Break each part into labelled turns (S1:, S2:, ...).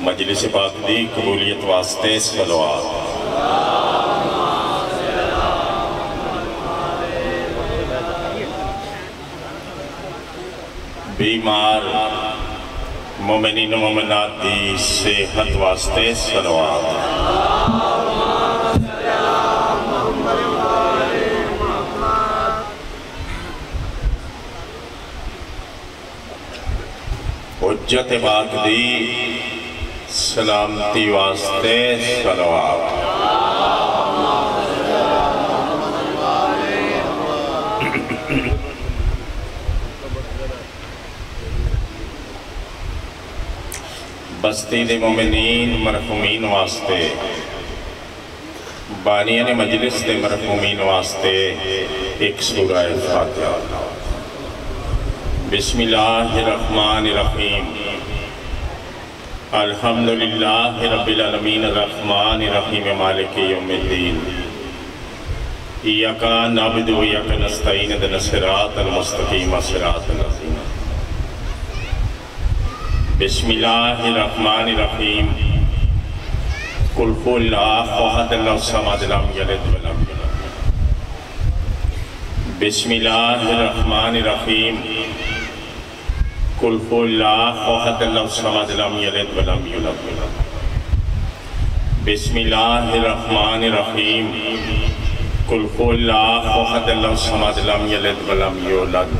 S1: مجلس پاک دی قبولیت واسطے سلوات بیمار مومنین و مومنات دی صحت واسطے سلوات حجت پاک دی سلامتی واسطے سلوات بستی دے مومنین مرحومین واسطے بانیان مجلس دے مرحومین واسطے ایک سورہ فاتحہ بسم اللہ الرحمن الرحیم۔ الحمد لله رب العالمين الرحمن الرحيم مالك يوم الدين إياك نعبد وإياك نستعين اهدنا الصراط المستقيم صراط الذين بسم الله الرحمن الرحيم قل هو الله أحد الله الصمد لم يلد ولم يولد بسم الله الرحمن الرحيم قل هو اللہ احد اللہ الصمد لم یلد ولم یولد بسم اللہ الرحمن الرحیم قل هو اللہ احد اللہ الصمد لم یلد ولم یولد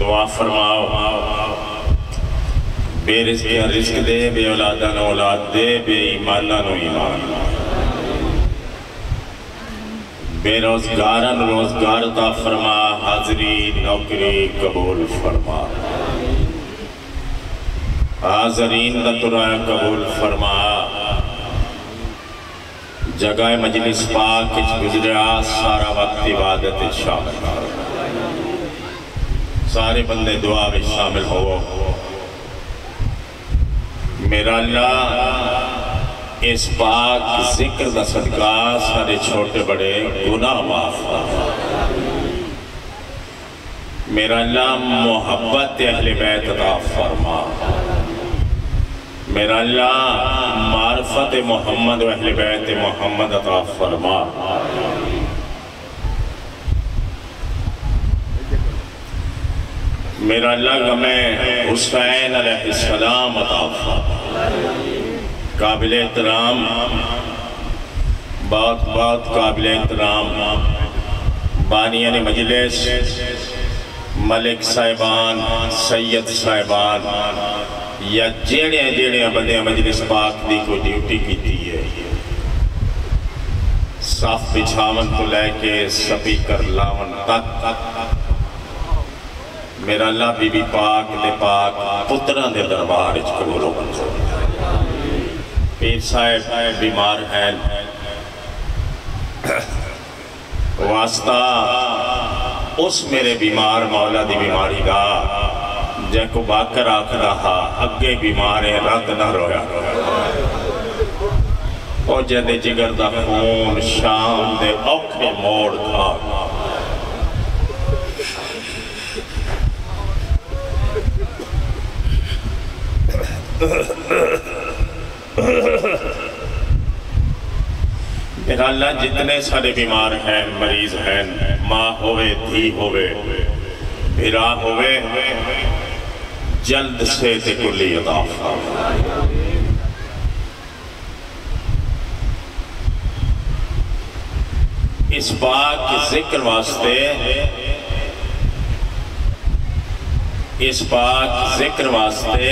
S1: دعا فرماؤ. بے رزقی رزق دے، بے اولادان اولاد دے، بے ایمانان ایمان. بے روزگاران روزگار تا فرما، حاضری نوکری قبول فرما۔ حاضرین دا قبول فرما۔ جگہ مجلس پاک اچھ گزریا، سارا وقت عبادت شامل۔ سارے بندے دعا میں شامل ہو میرا اللہ اس پاک ذکر دا صدقہ سارے چھوٹے بڑے گناہ معاف میرا اللہ محبت اہل بیت عطا فرما۔ میرا اللہ معرفت محمد و اہل بیت محمد عطا فرما۔ میرا اللہ غمیں حسین علیہ السلام عطا فرما۔ قابل احترام۔ بہت بہت قابل احترام۔ بانیان یعنی مجلس۔ ملک صاحبان، سید صاحبان۔ یا جیڑے جیڑے بندے مجلس پاک دی کو ڈیوٹی کی تھی ہے۔ صاف بچھاون تو لے کے سپیکر لاون تک۔ میرا اللہ بی بی پاک دے پاک پتران دے دربار اچھ قبولو بنجو پیر صاحب بیمار ہیں۔ واسطہ، اس میرے بیمار مولا دی بیماری دا جے کو باکر آکھ رہا، اگے بیمارے رد نہ رویا۔ او جے دے جگر دا خون، شام دے اوکھے موڑ تھا۔ کھا میرا اللہ جتنے سارے بیمار ہیں، مریض ہیں، ماں ہوئے دھی ہوئے بھرا ہوئے جلد سے تے کلی عطا فرما اس بات کی ذکر واسطے، اس بات ذکر واسطے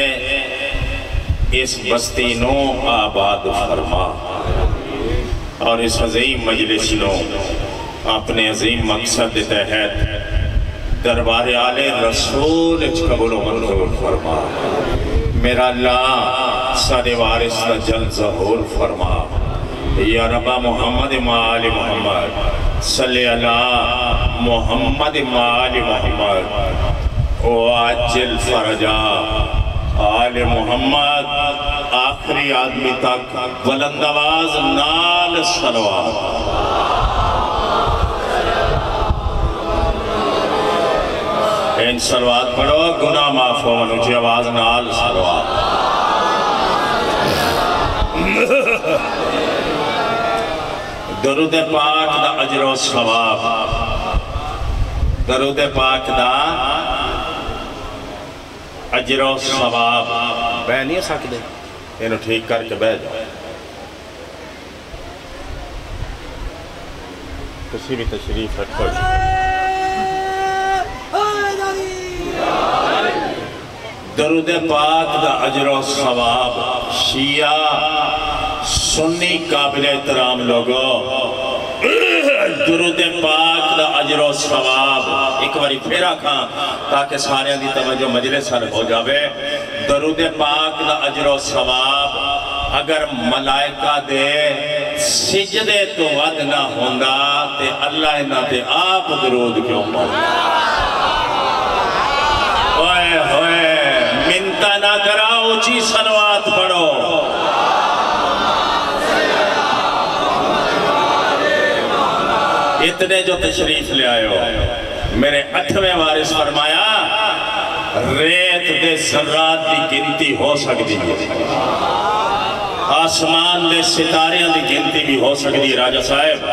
S1: اس بستی نو آباد فرما۔ اور اس عظیم مجلس نو اپنے عظیم مقصد تحت دربار آل رسول اچھ قبول و منظور فرما۔ میرا اللہ سارے وارث دا جل ظہور فرما۔ یا ربا محمد مال محمد صلی اللہ محمد مال محمد۔ واجل فرجا آل محمد، آخری آدمی تک بلند آواز نال سلوات۔ ان سلوات پڑھو، گناہ معاف ہو اچھی آواز، نال سلوات۔ درود پاک دا اجر و ثواب۔ درود پاک دا اجر و ثواب
S2: بہ نہیں سکتے
S1: اینو ٹھیک کر کے بیٹھ جاؤ کسی بھی تشریف رکھو درود پاک دا اجر و ثواب شیعہ سنی قابل احترام لوگو درود پاک دا عجر و ثواب ایک واری پھیرا کھاں تاکہ سارے دی توجہ مجلس حل ہو جاوے۔ درود پاک دا عجر و ثواب اگر ملائکہ دے سجدے تو ود نہ ہوندا تے اللہ نہ تے آپ درود کیوں پڑھا ہوئے ہوئے منتا نہ کراؤ اچھی سنوات پڑھو اتنے جو تشریف لے آئے ہو، میرے اٹھویں وارث فرمایا، ریت دے ذرات دی گنتی ہو سکتی ہے۔ آسمان دے ستاریاں دی گنتی بھی ہو سکتی ہے، راجہ صاحب۔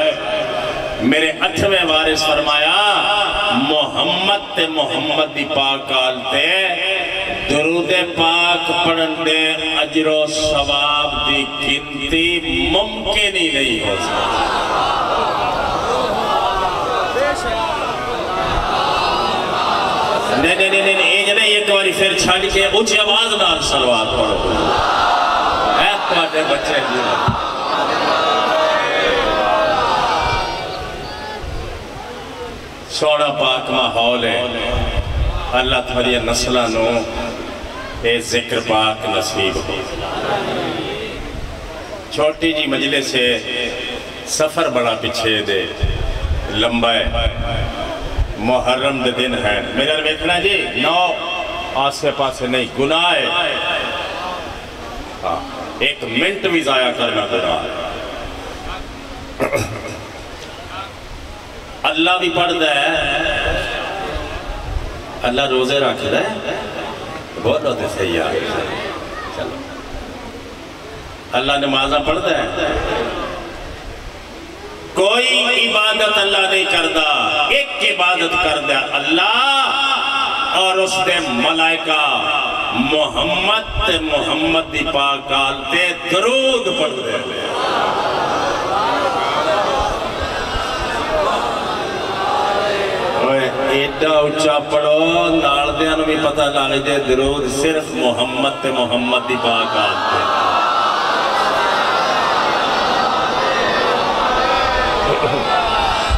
S1: میرے اٹھویں وارث فرمایا، محمد تے محمد دی پاک آلتے درود پاک پڑھن دے اجر و ثواب دی گنتی ممکن ہی نہیں ہو سکتی۔ نہیں نہیں نہیں نہیں، ایک نہیں، ایک باری پھر چھاڑ کے اونچی آواز نال سلوات پڑھو۔ اے تواڈے بچے جی سونا پاک ماحول ہے۔ اللہ تمہاری نسلہ نو اے ذکر پاک نصیب ہو۔ چھوٹی جی مجلے سے سفر بڑا پچھے دے، لمبا ہے۔ محرم دے دن ہے۔ میرا بیٹھنا جی نو آسے پاسے نہیں، گناہ ہے۔ ہاں، ایک منٹ بھی ضائع کرنا گناہ ہے اللہ بھی پڑھ دے اللہ روزے رکھ دے بولو دے سیاہ چلو۔ اللہ نمازہ پڑھ دے کوئی عبادت اللہ نہیں کردہ ایک عبادت کردہ اللہ اور اس دے ملائکہ محمد محمد دی پاکال تے درود پڑھ دے۔ ایڈا اچھا پڑھو، نال دیاں بھی پتہ لگ جائے درود صرف محمد تے محمد دی پاکال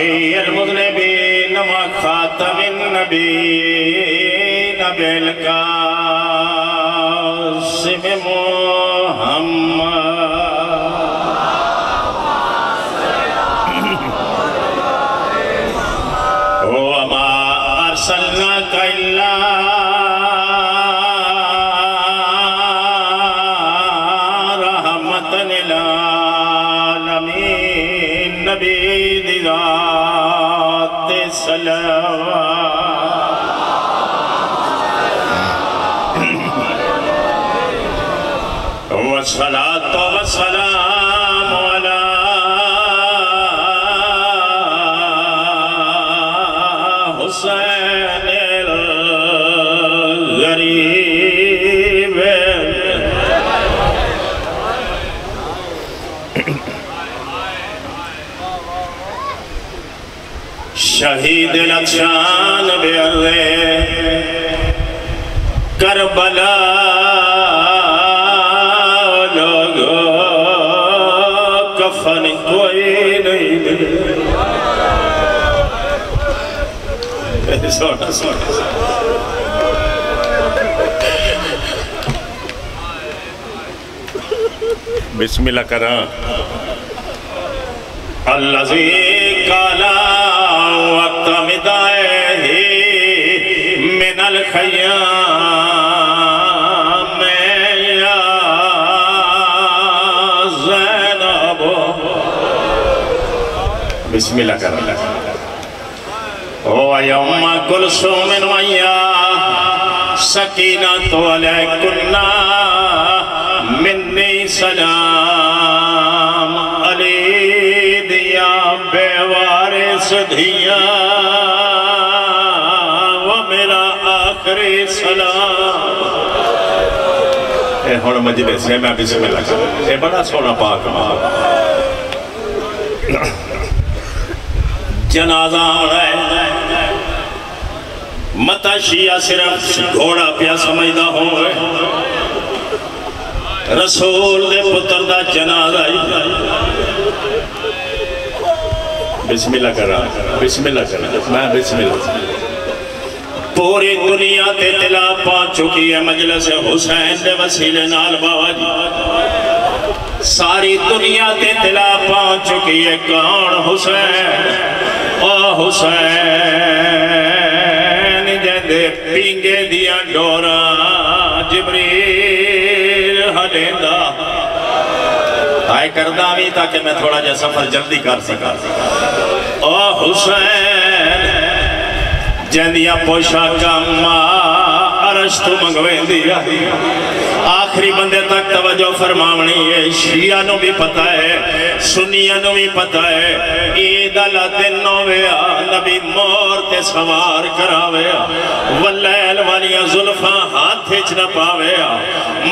S1: شفيع المذنبين وخاتم النبيين بالقاسم سونا سونا بسم اللہ کران اللذی کالا وقت مدائے من الخیام یا زینب بسم اللہ کران ويوم كلثوم ويا سكينة عليكنا مني سلام علي دیا بے وارث دیا وہ میرا آخری سلام اے ہون مجلس ہے میں بسم اللہ کروں۔ اے بڑا سونا پاک ماں جنازہ آڑا ہے۔ متا شیعہ صرف گھوڑا پیا سمجھدا ہوئے رسول دے پتر دا جنازہ بسم اللہ کرا بسم اللہ کرا، میں بسم اللہ پوری دنیا تے تلا پا چکی ہے مجلس حسین دے وسیلے نال بابا جی۔ ساری دنیا تے تلا پا چکی ہے کون حسین۔ او حسین۔ دے پینگے دیا ڈورا، جبریل ہلیندہ آئے کردہ بھی تاکہ میں تھوڑا جا سفر جلدی کر سکا۔ او حسین جندیا پوشا کاما عرش تو منگویں دیا آخری بندے تک توجہ فرماونی ہے شیعہ نو بھی پتا ہے سنیہ نو بھی پتا ہے عید اللہ دن نویا نبی مور تے سوار کراویا واللیل والیاں ظلفاں ہاتھ ہچ نہ پاویا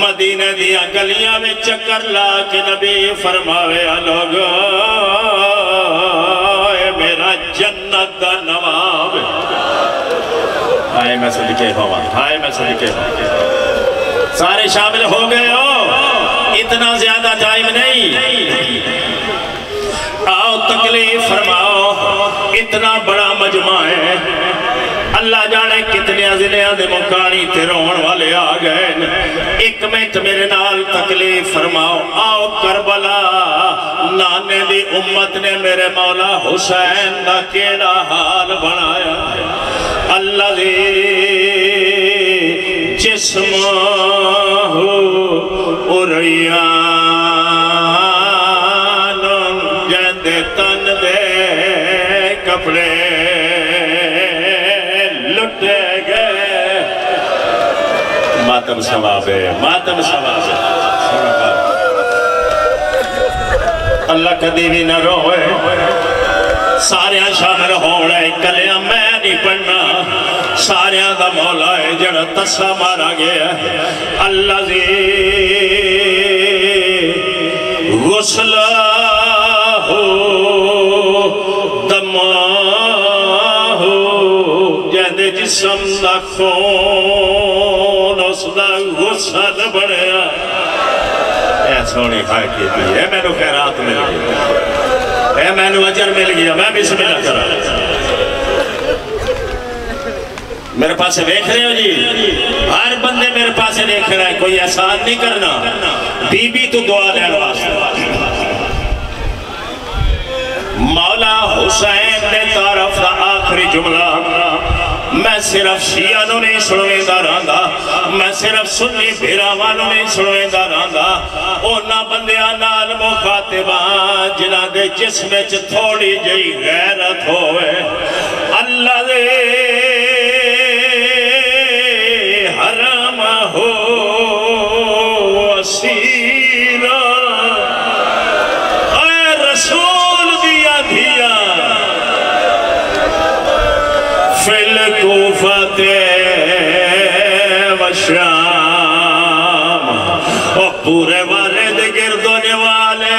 S1: مدینہ دیا گلیاں میں چکر لا کے نبی فرماویا لوگو ہائے میں صدقے ہوا ہائے میں صدقے ہوا سارے شامل ہو گئے ہو۔ اتنا زیادہ ٹائم نہیں۔ آؤ تکلیف فرماؤ، اتنا بڑا مجمع ہے۔ اللہ جانے کتنے ضلعے دے مکانی تے رون والے آ گئے ایک منٹ میرے نال تکلیف فرماؤ۔ آؤ کربلا، نانے دی امت نے میرے مولا حسین دا کیڑا حال بنایا۔ اللہ دی جسم ہو اریان جندے تن دے کپڑے لٹے گئے۔ ماتم سوابے ماتم سوابے اللہ کدی بھی نہ روئے۔ سارے شامل ہونے کلیاں میں نہیں پڑھنا سارے دا مولا ہے جڑا تسا مارا گیا اللہ زی غسل ہو دما ہو جہد جسم دا خون اس دا غسل بڑھیا اے سونی خواہ کی دی اے میں نو خیرات مل گیا اے، میں نے اجر مل گیا، میں بسم اللہ کرا میرے پاس دیکھ رہے ہو جی؟ ہر بندے میرے پاس دیکھ رہا ہے، کوئی احسان نہیں کرنا۔ بی بی تو دعا لین واسطے۔ مولا حسین نے طرف دا آخری جملہ۔ میں صرف شیعہ نو نہیں سنویں دا رہنگا میں صرف سنی بھیراوان نو نہیں سنویں دا رہنگا اونا بندیاں نال مخاطبان جنہ دے جسم چ تھوڑی جئی غیرت ہوئے اللہ دے الكوفة والشام اور پورے والد گرد و نوالے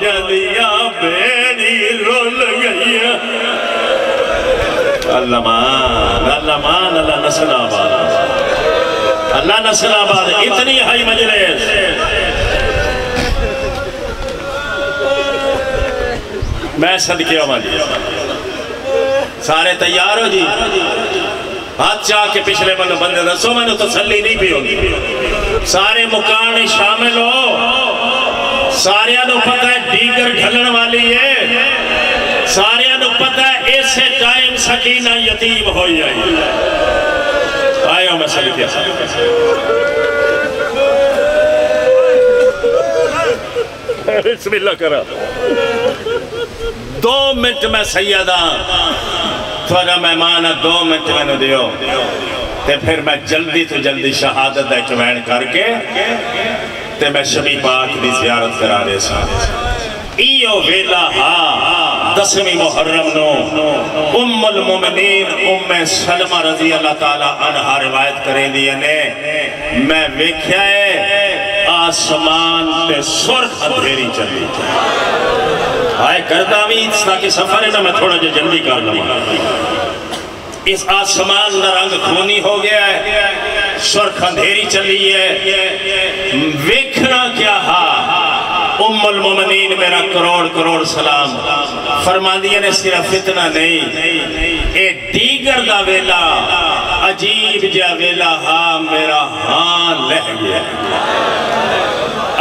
S1: جدیا بینی رول گئی. اللہ مان اللہ مان، اللہ نسل آباد. اللہ نسل آباد. اتنی ہائی مجلس. میں صدقے ہوں جی سارے تیار ہو جی۔ ہاتھ چاہ کے پچھلے بندے بندے دسو میں نے تسلی نہیں پی ہوگی۔ سارے مکان شامل ہو۔ سارے انو پتہ ہے دیگر ڈھلن والی ہے۔ سارے انو پتہ ہے ایسے ٹائم سکینہ یتیم ہو جائے آئے ہو میں صدقے بسم اللہ کرا۔ دو منٹ میں سیدہ۔ تھوڑا مہمان دو منٹ میں نے دیو۔ تے پھر میں جلدی تو جلدی شہادت دے چوین کر کے تے میں شبی پاک دی زیارت کرا دے سا۔ ایو ویلا ہا دسمی محرم نو۔ ام المومنین ام سلمہ رضی اللہ تعالیٰ عنہ روایت کریں دی نے۔ میں ویکھیا ہے، آسمان تے سرخ اندھیری چلی۔ آئے کردہ بھی تاکہ سفر ہے نا میں تھوڑا جو جلدی کر لوں۔ اس آسمان دا رنگ خونی ہو گیا ہے، سرخ اندھیری چلی ہے۔ ویکھنا کیا ہا؟ ام المومنین، میرا کروڑ کروڑ سلام۔ فرما دیا نے، صرف فتنہ نہیں۔ اے دیگر دا ویلا، عجیب جا ویلا ہاں میرا ہاں لہ گیا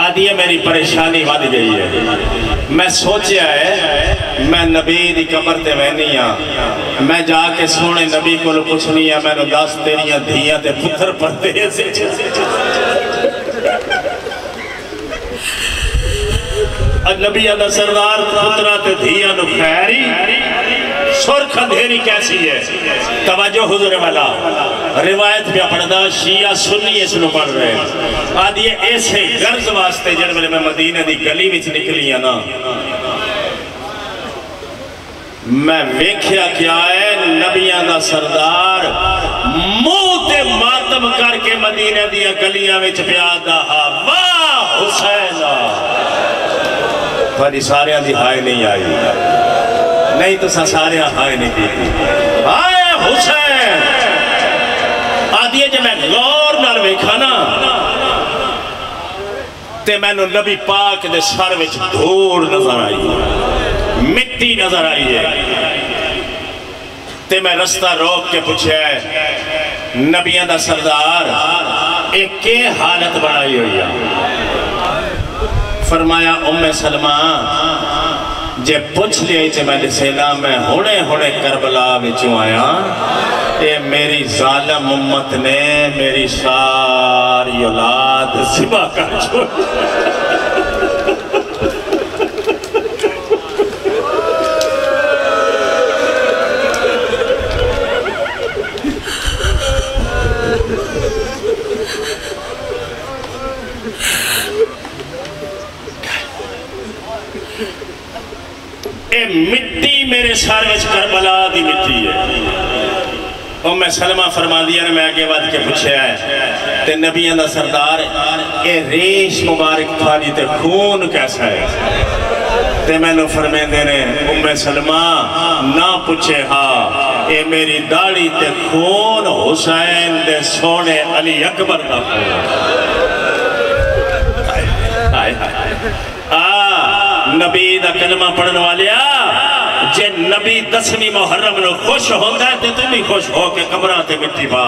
S1: آدھی ہے، میری پریشانی بڑھ گئی ہے۔ میں سوچیا ہے، میں نبی دی کمر تے میں نہیں ہاں۔ میں جا کے سونے نبی کو کچھ نہیں ہاں میں نے دس تیریاں دھیاں تے پتھر پڑھتے سے نبی اللہ سردار پترہ تے دھیاں نو خیری سرخ اندھیری کیسی ہے؟ توجہ حضور والا روایت پہ پڑھدا شیعہ سنی اس نو پڑھ رہے ہیں۔ آدھی ایسے غرض واسطے جن میں مدینہ دی گلی وچ نکلی ہے نا۔ میں ویکھیا کیا ہے نبیاں دا سردار منہ تے ماتم کر کے مدینہ دیا گلیاں وچ پیادا ہا۔ واہ حسین پر سارے دی ہائے نہیں آئی۔ نہیں تو سارے ہائے نہیں کی آئے حسین! آدھی ہے جب میں غور نال ویکھا نا۔ تے میں نو نبی پاک دے سر وچ دھوڑ نظر آئی مٹی نظر آئی ہے۔ تے میں رستہ روک کے پوچھے نبیاں دا سردار ایک کے حالت بڑھائی ہوئی ہے؟ فرمایا ام سلمہ جے پچھ لیا چھے میں دسینا میں ہونے ہونے کربلا بچوں آیا، اے میری ظالم امت نے میری ساری اولاد سبا کر چھوڑ مٹی میرے سارے وچ کربلا دی مٹی ہے۔ ام سلمہ فرما دیا نے، میں آگے بات کے پوچھے ہے، تے نبیاں دا سردار، اے ریش مبارک تھاری تے خون کیسا ہے؟ تے میں نو فرمے دینے ام سلمہ، نہ پوچھے ہاں اے میری داڑی تے خون حسین دے سونے علی اکبر دا خون۔ آئے آئے آہ نبی دا کلمہ پڑھنے والیا، جے نبی دسمی محرم نو خوش ہوندہ ہے تے تم بھی خوش ہو کے کمرہ تے مٹی با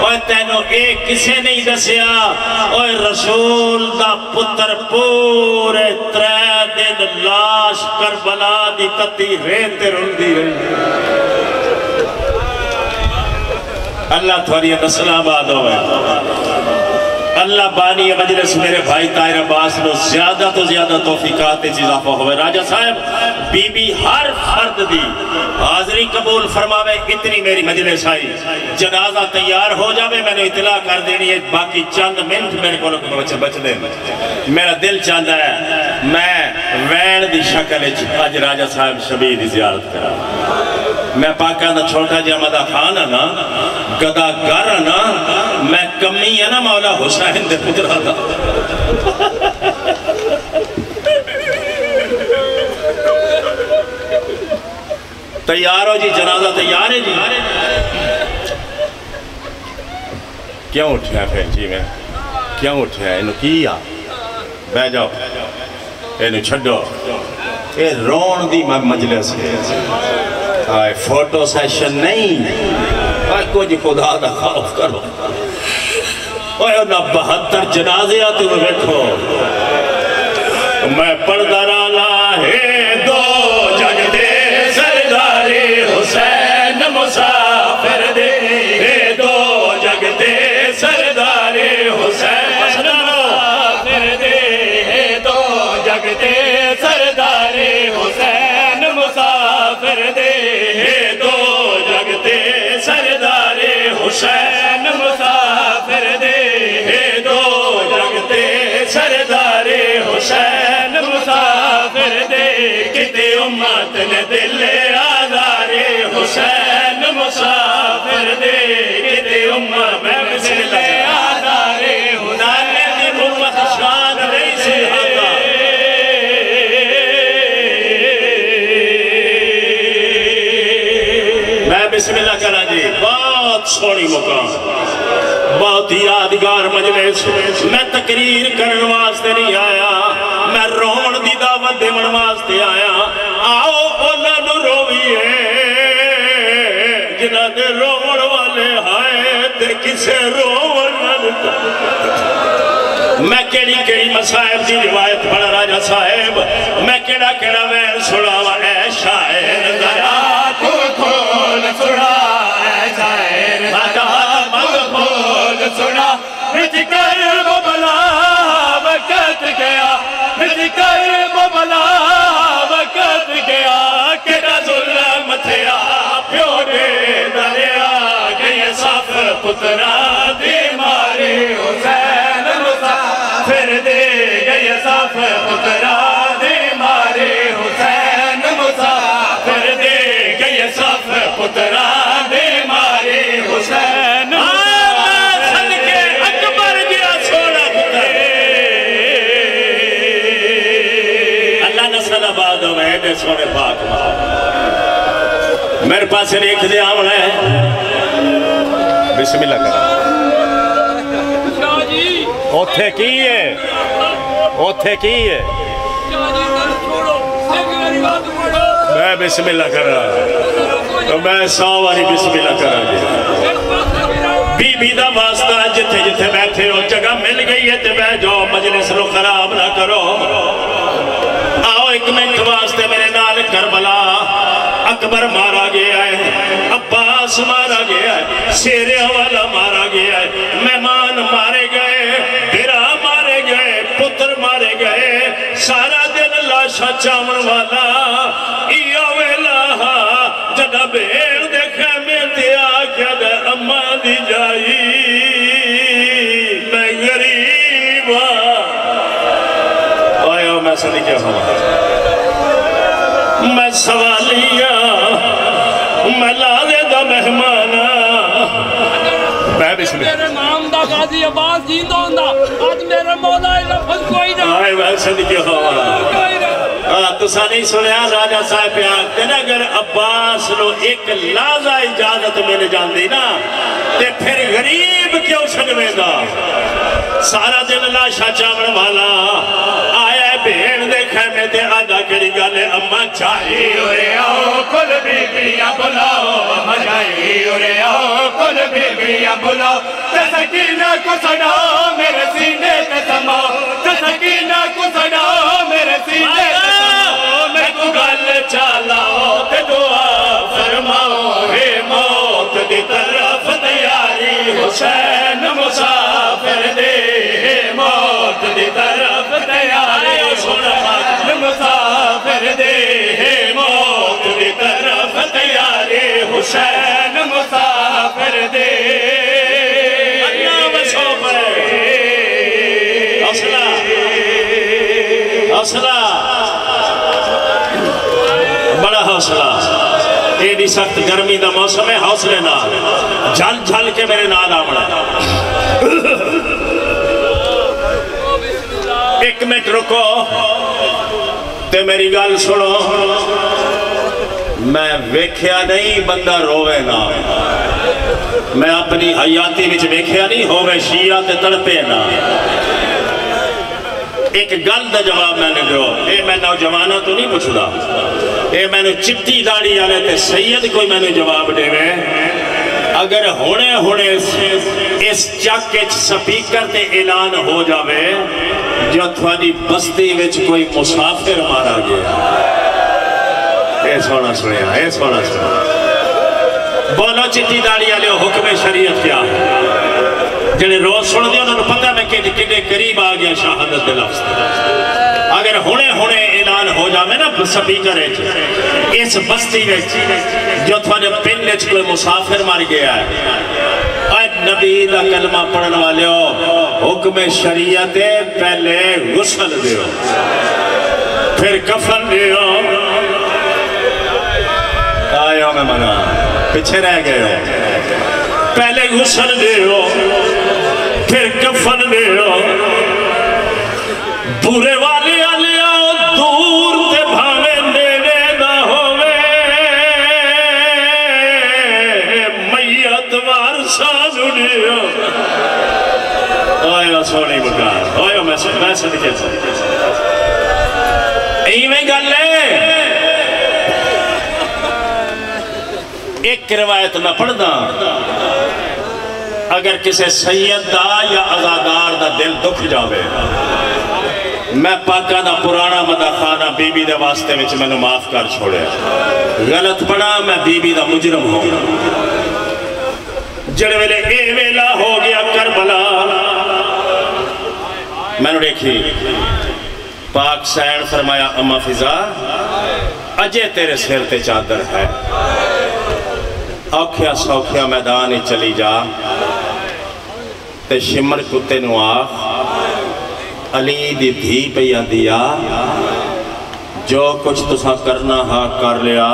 S1: اوہ تینو ایک کسے نہیں دسیا اوہ رسول دا پتر پورے ترے دن لاش کربلا دی تتی ریتے رندی رہی۔ اللہ تھوڑی نسل آباد ہوئے۔ اللہ بانی مجلس میرے بھائی طاہر عباس نو زیادہ تو زیادہ توفیقات اضافہ ہوئے۔ راجہ صاحب بی بی ہر فرد دی حاضری قبول فرماوے، اتنی میری مجلس آئی۔ جنازہ تیار ہو جاوے، میں نے اطلاع کر دینی ہے، باقی چند منٹ میرے کو بچے بچ دے میرا دل چاہتا ہے، میں وین دی شکل آج راجہ صاحب شبیر دی زیارت کرا میں پاکہ دا چھوٹا جامدہ خان ہے ہاں نا گدا گر ہے ہاں نا میں کمی ہے نا مولا حسین دے پترہ دا تیار ہو جی جنازہ تیار ہے جی۔ کیوں اٹھیا پھر جی میں؟ کیوں اٹھیا؟ انہوں کی آ؟ بہ جاؤ۔ انہوں چھڑو اے رون دی میں مجلس ہے۔ آئے، فوٹو سیشن نہیں۔ آئے کچھ جی خدا دا خوف کرو۔ اوہ نہ بہتر جنازے آتے ہوئے بیٹھو میں پردہ رالا ہے دو جگ دے سرداری حسین مسافر دے ہے دو جگ دے سرداری حسین مسافر دے ہے دو جگ دے سرداری حسین مسافر دے ہے دو جگ دے سرداری حسین امت دل آزارے حسین مسافر دے کتے امت میں دل آزارے حسین دی امت شان نہیں سے میں بسم اللہ کرا جی بہت سونی مقام، بہت یادگار مجلس۔ میں تقریر کرن واسطے نہیں آیا، میں رون دی دعوت دے دیمن واسطے آیا۔ جنہ دے روڑ والے ہائے تے کسے روڑ رون میں کیڑی کیڑی مسائب دی روایت بڑا راجہ صاحب، میں کیڑا کیڑا وین سڑاوا پترا دی مارے حسین مسافر دے گئی صف پترا دی مارے حسین مسافر دے گئی صف پترا دی مارے حسین دیا دے سونے پاک ماں میرے پاس ایک دے آمنا ہے بسم اللہ کرا
S2: جی
S1: اوتھے کی ہے اوتھے کی ہے میں بسم اللہ کر رہا تو میں سواری بسم اللہ کر رہا جی بی بی دا واسطہ جتھے جتھے بیٹھے ہو جگہ مل گئی ہے تے بیٹھ جاؤ مجلس رو خراب نہ کرو آؤ ایک منٹ واسطے میرے نال کربلا اکبر مارا گیا ہے عباس مارا گیا ہے شیر والا مارا گیا ہے۔ مہمان مارے گئے برا مارے گئے، پتر مارے گئے۔ سارا دن لاشا چاون والا ایو ویلا جگہ بھیڑ دیکھا میں دیا کیا دے اما دی جائی۔ میں غریب ہاں۔ آیا میں صدقے ہوا میں سوالیا میں لالے
S2: میرے دا غازی عباس میرے
S1: نو ایک لازہ اجازت میں نے جان دی نا تے پھر غریب میں تے آدھا کری گالے اما چاہی۔ اورے آؤ کل بی بیا بلاؤ اما چاہی اورے آؤ کل بی بیا بلاؤ۔ تے سکینہ کو سڑاؤ میرے سینے تے سماؤ تے سکینہ کو سڑاؤ میرے سینے تے سماؤ میں کو گل چالاؤ تے دعا فرماؤ۔ ہے موت دی طرف تیاری حسین مسافر دے۔ ہے موت دی طرف دے ہے موت دی طرف تیاری حسین مسافر دے۔ اللہ بسو پر۔ حوصلہ۔ حوصلہ۔ بڑا حوصلہ۔ ایڈی سخت گرمی دا موسم ہے حوصلے نال۔ جھل جھل کے میرے نال آمڑا ایک منٹ رکو۔ تے میری گل سنو۔ میں ویکھیا نہیں، بندہ روے نا میں اپنی حیاتی وچ ویکھیا نہیں، ہووے شیعہ تے تڑپے نا ایک گل دا جواب میں نے دیو اے میں نوجوانہ تو نہیں پوچھدا۔ اے میں نے چٹی داڑی والے تے سید کوئی میں نے جواب دے اگر ہونے ہونے اس چک سپیکر تے اعلان ہو جاوے، جو تھوڑی بستی وچ کوئی مسافر مارا گیا۔ اے سونا سنیا، اے سونا سنیا۔ بولو چٹی داڑی والے حکم شریعت کیا ہے؟ جنہیں روز سن دیا انہوں نے پتہ میں کہ کنے قریب آ گیا شہادت دے لفظ اگر ہونے ہونے اعلان ہو جاوے نا سپیکر ہے اس بستی میں جو تھوڑے پن لچ کوئی مسافر مار گیا ہے۔ اے نبی دا کلمہ پڑھن والے ہو حکم شریعت پہلے غسل دیو، پھر کفن دیو۔ آئے میں منا، پیچھے رہ گئے ہو۔ پہلے غسل دیو، پھر کفن دیو۔ بورے والی آیا سونی بکار آیا میں صدقے صدقے ایویں گل ہے ایک روایت میں پڑھ دا اگر کسے سید دا یا ازادار دا دل دکھ جاوے میں پاکا دا پرانا مدہ خانہ بی بی دے واسطے میں میں نے معاف کر چھوڑے غلط پڑا میں بی بی دا مجرم ہوں جڑے ویلے اے ویلا ہو گیا کربلا میں نے دیکھی۔ پاک سین فرمایا، اما فضا، اجے تیرے سیر تے چادر ہے۔ اوکھیا سوکھیا میدان ہی چلی جا۔ تے شمر کتے نو آخ، علی دی دھی پہ دیا جو کچھ تسا کرنا ہا کر لیا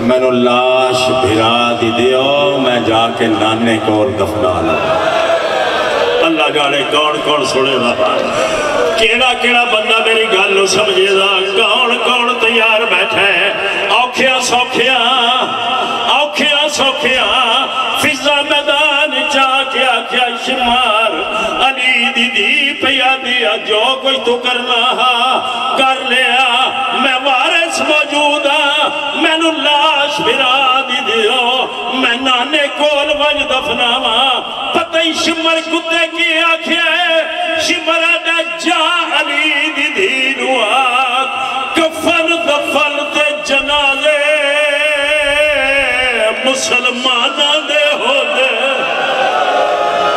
S1: میں نو لاش بھرا دی دیو، میں جا کے نانے کو دفنا لیا اللہ جانے کون کون سنے دا کیڑا کیڑا بندہ میری گل نو سمجھے دا کون کون تیار بیٹھے اوکھیا سوکھیا اوکھیا سوکھیا فضا میدان چا کیا کیا شمار علی دی دی پیا دیا جو کچھ تو کرنا کر لیا میں وارث موجودا میں نو لاش بھرا دی دیو میں نانے کول وج دفناوا ہی شمر کتے کی آنکھیں شمر دا جا علی دی دی نو آگ کفن دفن تے جنازے مسلمانہ دے ہو دے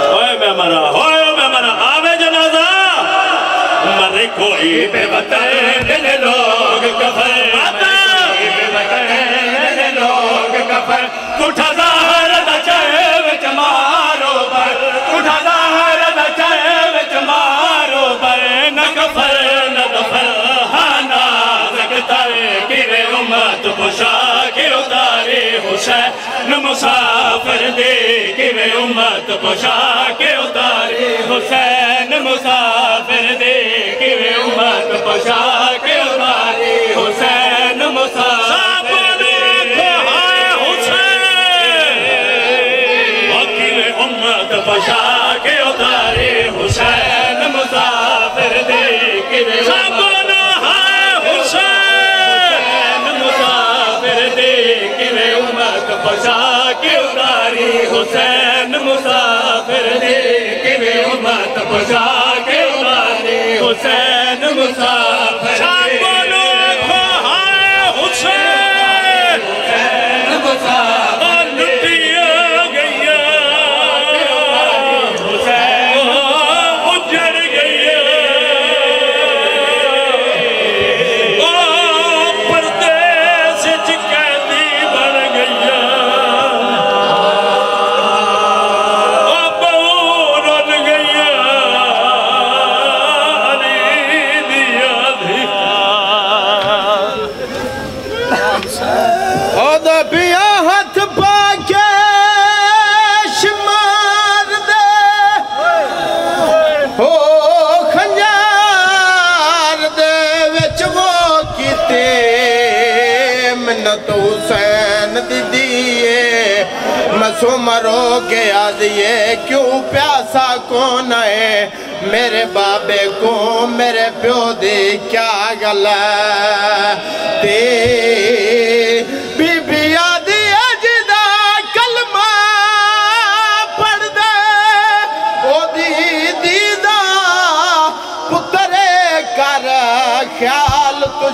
S1: ہوئے میں مرا ہوئے میں مرا آوے جنازہ مرے کوئی بے وطن لوگ کفر بے وطن لوگ کفر کٹھا پر کٹھا ظاہر دا چاہے وچ مارو پر نہ کفر نہ دفر ہانا زکتر کرے امت پشا کے اتارے حسین مسافر دے کرے کرے حسین مسافر دے کرے امت پشا کے اتاری حسین مسافر دے کرے
S3: خود پیا ہاتھ پا کے شمار دے۔ ہو خنجار دے وچ وہ کیتے من تو حسین دی دیئے مسوم رو کے آدھئے کیوں پیاسا کون ہے؟ میرے بابے کو میرے پیو دی کیا گلا تے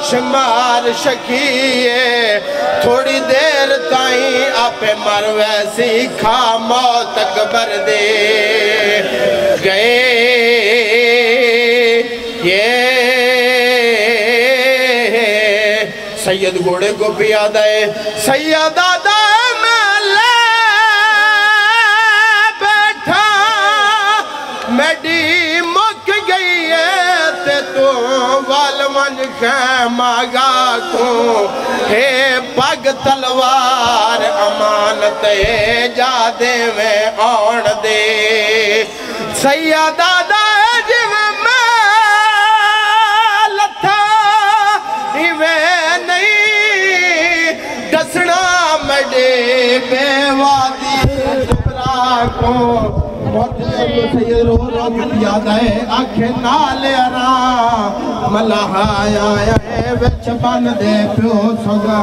S3: خیال تجھ مار شکیے، تھوڑی دیر تائیں آپ مر ویسی کھا موت اکبر دے۔ گئے۔ یہ سید گھوڑے کو پیا دے۔ سید آدھا میں لے بیٹھا۔ میڈی مک گئی ہے تے تو والمن خیمہ گا کو ہے پگ تلوار امانت ہے جا دے میں آن دے سیدہ داج میں لتھا ایویں نہیں دسنا مڈے بے وادی سید رو رو کی یاد ہے آنکھیں نال ارا ملہ آیا ہے وچ بن دے پیو سگا